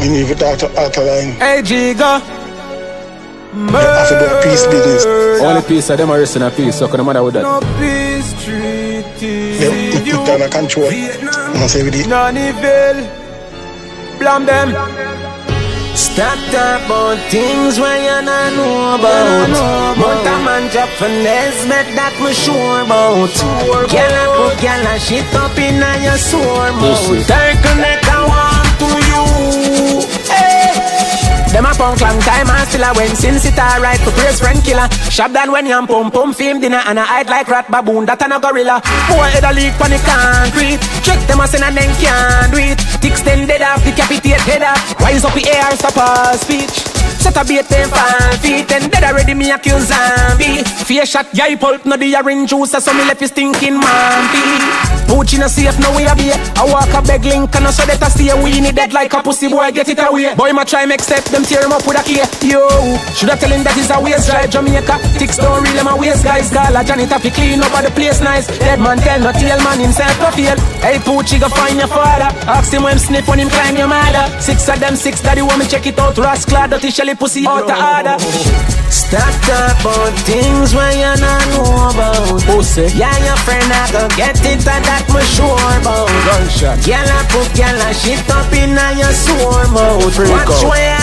Me need to talk to Alkaline. Hey, Giga. I have to do a peace business. Only piece of them are resting a piece, so can the matter with that? No peace treaty. Yeah, me You put down a control. I'm say with it. none evil. Blam them. Stop talk about things where you not know about. Mount a man drop finesse, bet that me sure about. Girl a put girl a shit up in a your sore mouth. Pussy. Circle neck I want to you. Them a punk long time and still a win Since it alright to praise friend killer. Shop down when yam pum pum fame dinner And I hide like rat baboon that a no gorilla. Boy head a leak on the concrete. Check them a sin and then can't do it. Ticks then dead off decapitate head off Rise up the air stop our speech Set a bait them fan feet. And dead already me a accuse zombie Fear shot guy pulp no the orange juice So me left stinking man Poochie a safe, no way a be. I walk a beg link and I saw that I stay We need dead like a pussy boy, get it away. Boy, ma try make step, them tear him up with a key Yo, should I tell him that is a waste drive. Jamaica, ticks don't really my waist guys Gala, Johnny Taffy clean up the place nice. Dead man tell no tail man himself to feel Hey Poochie, go find your father. Ask him when sniff when him climb your mother. Six of them, six daddy want me check it out. Rascal, dirty shelly pussy out the oh. order Stop talk about things when you not know about. Pussy. Yeah, your friend I go get it and that me sure about. Gunshot. Girl I put girl a shit up in a your sore mouth. Watch where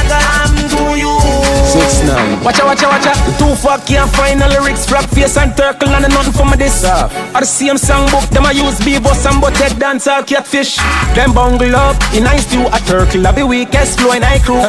Six nine. Watcha, watcha, watcha. The two fuck can't find the lyrics. Frog face and turtle and nothing for me this. Or the same songbook. Them a use Beavis and Butthead dance all catfish. Them bungle up in ice stew A turtle of the weakest flow in I crew.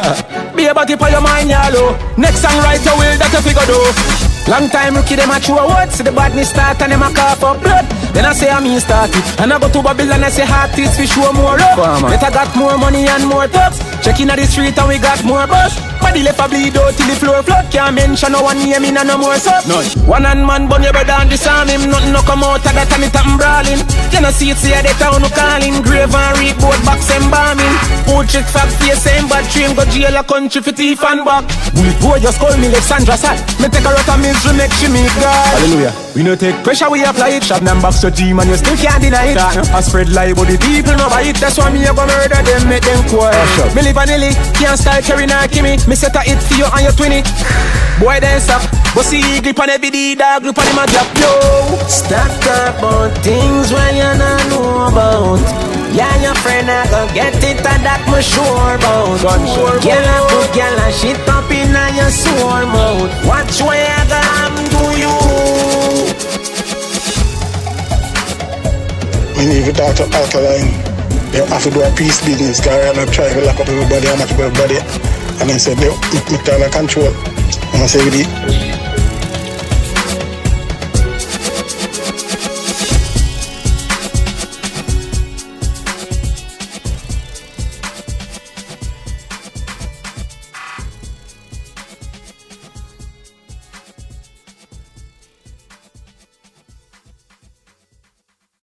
Be about it for your mind yellow oh. Next song right away that you figure do Long time rookie them a chew a word. See the badness start and them a cough up blood. Then I say I mean start it. And I go to Babylon I say artists fi show more love Farmer. Better got more money and more thugs. Check in at the street and we got more bus Body left a bleed out till the floor flood. Can't mention no one name in and no more sub None. One hand man bun your brother and disarm him. Nothing no come out of that and it happen brawling. You know see it see the town no calling. Grave and reap both box embalming Put trick fat face same bad dream. Go jail a country for thief and back. Bullet boy just call me Alexandra Sad Me take her out of make she me God Hallelujah. we no take pressure, we apply it. Shop them box to team and you still can't deny it. I spread lie, but the people know about it That's why me go murder them, make them quiet oh, up. Me live and illy, can't style carry nor kimmy Me set a hit for you and your twinny. Boy then stop, but see eagle pan every day Dog look on him a drop, yo. Stop talk about things when you not know about. Yeah, your friend I go get it and that me sure about. Gunshot. Girl I put girl a Me need to talk to Alkaline. They have to do a peace business. Cause I'm not trying to lock up everybody and match up everybody. And then say, they me turn a control. I'm say with it.